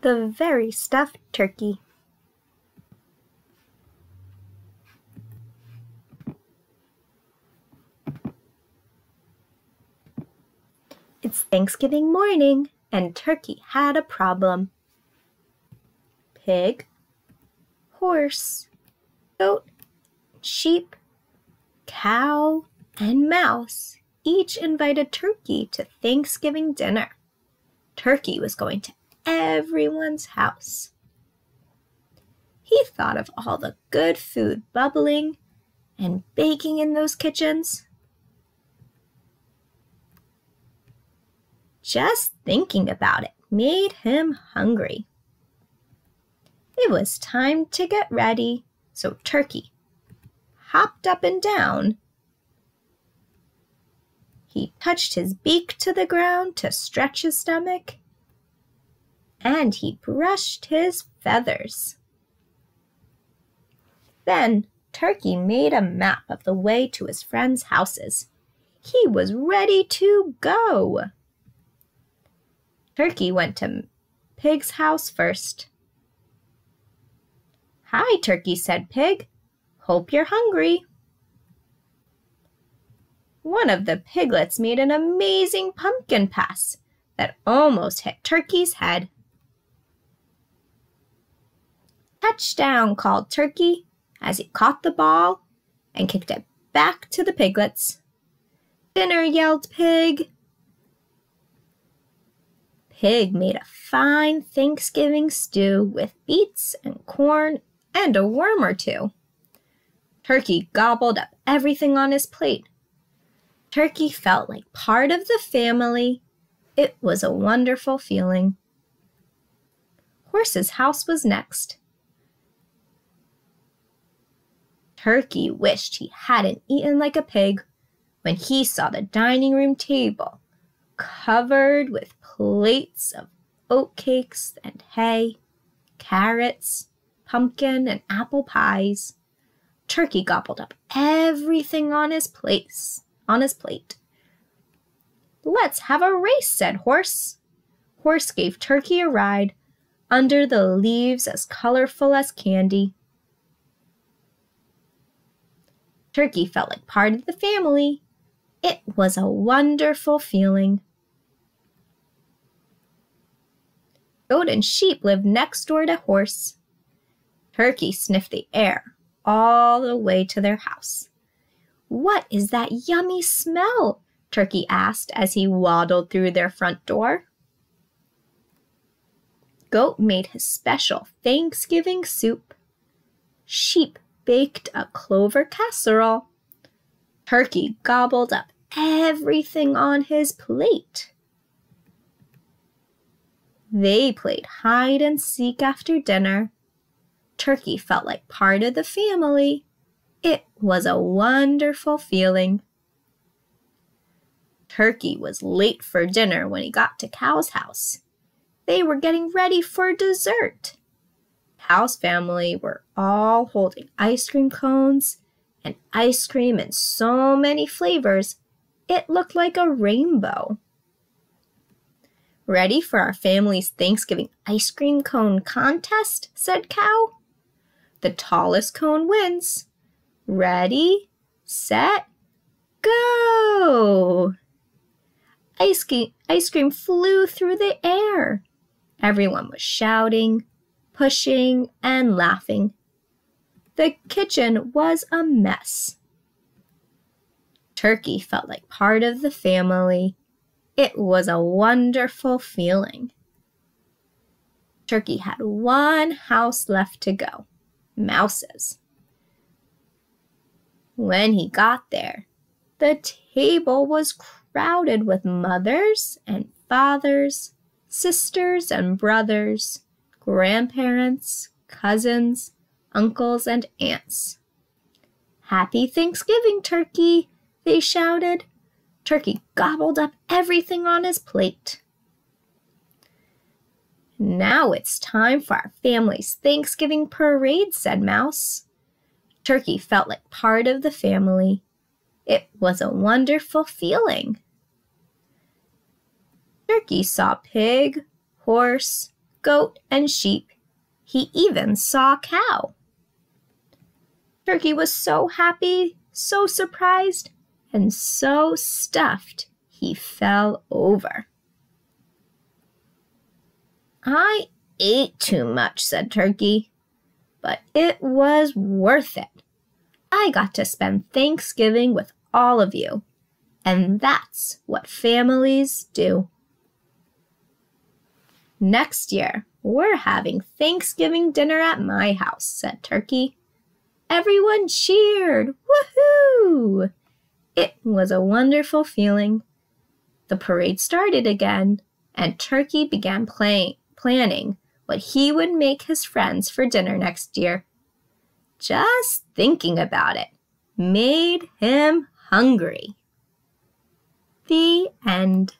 the very stuffed turkey. It's Thanksgiving morning, and Turkey had a problem. Pig, horse, goat, sheep, cow, and mouse each invited Turkey to Thanksgiving dinner. Turkey was going to everyone's house. He thought of all the good food bubbling and baking in those kitchens. Just thinking about it made him hungry. It was time to get ready, so Turkey hopped up and down. He touched his beak to the ground to stretch his stomach, and he brushed his feathers. Then Turkey made a map of the way to his friends' houses. He was ready to go. Turkey went to Pig's house first. Hi, Turkey, said Pig. Hope you're hungry. One of the piglets made an amazing pumpkin pass that almost hit Turkey's head. Touchdown, called Turkey as he caught the ball and kicked it back to the piglets. Dinner, yelled Pig. Pig made a fine Thanksgiving stew with beets and corn and a worm or two. Turkey gobbled up everything on his plate. Turkey felt like part of the family. It was a wonderful feeling. Horse's house was next. Turkey wished he hadn't eaten like a pig when he saw the dining room table covered with plates of oatcakes and hay, carrots, pumpkin, and apple pies. Turkey gobbled up everything on his place, on his plate. Let's have a race, said Horse. Horse gave Turkey a ride under the leaves as colorful as candy. Turkey felt like part of the family. It was a wonderful feeling. Goat and sheep lived next door to horse. Turkey sniffed the air all the way to their house. What is that yummy smell? Turkey asked as he waddled through their front door. Goat made his special Thanksgiving soup. Sheep baked a clover casserole. Turkey gobbled up everything on his plate. They played hide and seek after dinner. Turkey felt like part of the family. It was a wonderful feeling. Turkey was late for dinner when he got to Cow's house. They were getting ready for dessert. Cow's family were all holding ice cream cones and ice cream in so many flavors, it looked like a rainbow. Ready for our family's Thanksgiving ice cream cone contest? said Cow. The tallest cone wins. Ready, set, go! Ice cream, ice cream flew through the air. Everyone was shouting, pushing, and laughing. The kitchen was a mess. Turkey felt like part of the family it was a wonderful feeling. Turkey had one house left to go Mouse's. When he got there, the table was crowded with mothers and fathers, sisters and brothers, grandparents, cousins, uncles, and aunts. Happy Thanksgiving, Turkey! they shouted. Turkey gobbled up everything on his plate. Now it's time for our family's Thanksgiving parade, said Mouse. Turkey felt like part of the family. It was a wonderful feeling. Turkey saw pig, horse, goat, and sheep. He even saw a cow. Turkey was so happy, so surprised, and so stuffed he fell over. I ate too much, said Turkey, but it was worth it. I got to spend Thanksgiving with all of you, and that's what families do. Next year, we're having Thanksgiving dinner at my house, said Turkey. Everyone cheered. Woohoo! It was a wonderful feeling. The parade started again, and Turkey began playing, planning what he would make his friends for dinner next year. Just thinking about it made him hungry. The end.